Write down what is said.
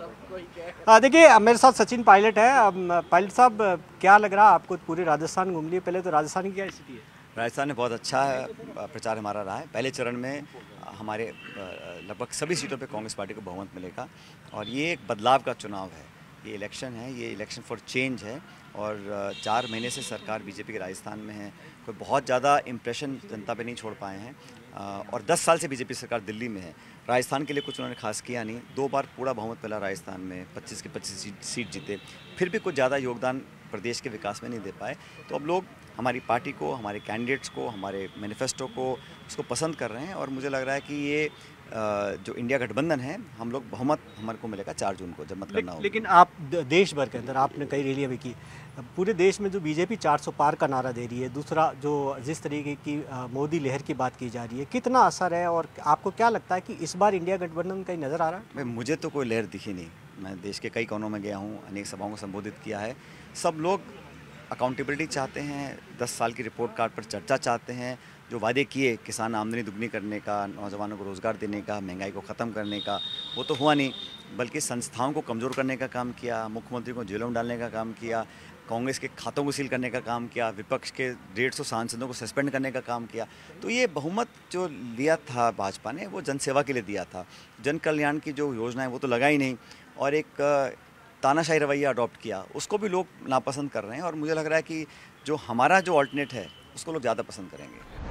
हाँ, देखिए मेरे साथ सचिन पायलट है। पायलट साहब क्या लग रहा है आपको पूरे राजस्थान घूम लिए? पहले तो राजस्थान की क्या स्थिति है? राजस्थान में बहुत अच्छा प्रचार हमारा रहा है। पहले चरण में हमारे लगभग सभी सीटों पे कांग्रेस पार्टी को बहुमत मिलेगा। और ये एक बदलाव का चुनाव है। ये इलेक्शन है ये इलेक्शन फॉर चेंज है। और चार महीने से सरकार बीजेपी के राजस्थान में है। कोई बहुत ज़्यादा इम्प्रेशन जनता पे नहीं छोड़ पाए हैं। और 10 साल से बीजेपी सरकार दिल्ली में है। राजस्थान के लिए कुछ उन्होंने खास किया नहीं। दो बार पूरा बहुमत मिला राजस्थान में 25 के 25 सीट, जीते। फिर भी कुछ ज़्यादा योगदान प्रदेश के विकास में नहीं दे पाए। तो अब लोग हमारी पार्टी को हमारे कैंडिडेट्स को हमारे मैनिफेस्टो को उसको पसंद कर रहे हैं और मुझे लग रहा है कि ये जो इंडिया गठबंधन है हम लोग बहुमत हमारे को मिलेगा चार जून को जब मत करना होगा। लेकिन आप देश भर के अंदर आपने कई रैलियाँ भी की। पूरे देश में जो बीजेपी 400 पार का नारा दे रही है दूसरा जो जिस तरीके की मोदी लहर की बात की जा रही है कितना असर है और आपको क्या लगता है कि इस बार इंडिया गठबंधन कहीं नज़र आ रहा है? भाई मुझे तो कोई लहर दिखी नहीं। मैं देश के कई कोनों में गया हूँ, अनेक सभाओं को संबोधित किया है। सब लोग अकाउंटेबिलिटी चाहते हैं, दस साल की रिपोर्ट कार्ड पर चर्चा चाहते हैं, जो वादे किए किसान आमदनी दुगनी करने का, नौजवानों को रोज़गार देने का, महँगाई को ख़त्म करने का, वो तो हुआ नहीं, बल्कि संस्थाओं को कमज़ोर करने का काम किया, मुख्यमंत्री को जेलों में डालने का काम किया, कांग्रेस के खातों को सील करने का काम किया, विपक्ष के डेढ़ सौ सांसदों को सस्पेंड करने का काम किया। तो ये बहुमत जो लिया था भाजपा ने, वो जनसेवा के लिए दिया था। जन कल्याण की जो योजना है वो तो लगा ही नहीं। और एक तानाशाही रवैया अडॉप्ट किया, उसको भी लोग नापसंद कर रहे हैं और मुझे लग रहा है कि जो हमारा जो ऑल्टरनेट है, उसको लोग ज़्यादा पसंद करेंगे।